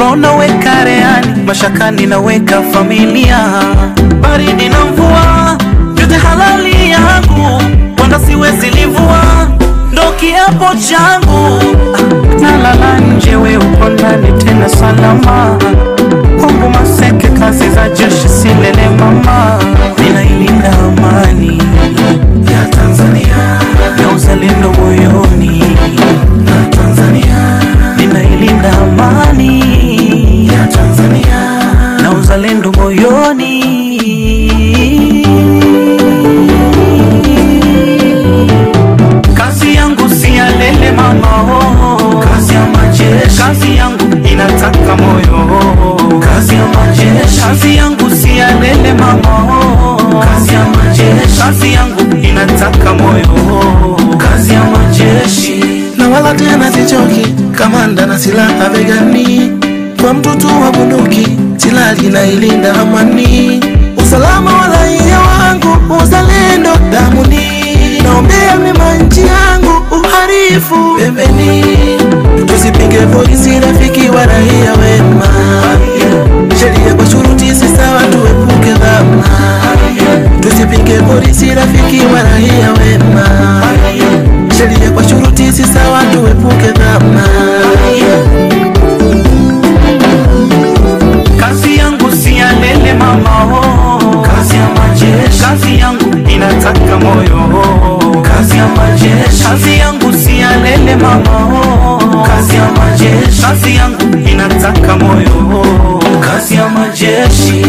Rona weka reani, mashakani naweka familia. Baridi na mvua, yote halali yangu. Wanda siwezi livua, ndo kiapo changu kazi yangu inataka moyo. Kazi ya majeshi, kazi yangu si ya lele mama. Kazi ya majeshi, kazi yangu inataka moyo. Kazi ya majeshi. Na wala tena sichoki, kamanda na silaha begani, kwa mtutu wa bunduki, silali na ilinda amani, usalama wa raia wangu, uzalendo damuni, naombea mema nchi yangu, uharifu. Pembeni, raia wema, sheria kwa shuruti si sawa, tuepuke dhama, tusipinge polisi, rafiki wa raia wema sheria kwa shuruti si sawa, tuepuke dhama. Kazi yangu si lele mama oh. Kazi ya majeshi, kazi yangu inataka moyo Kazi ya majeshi, kazi yangu si mama oh. kazi yangu inataka moyo, kazi ya majeshi.